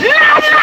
Yeah!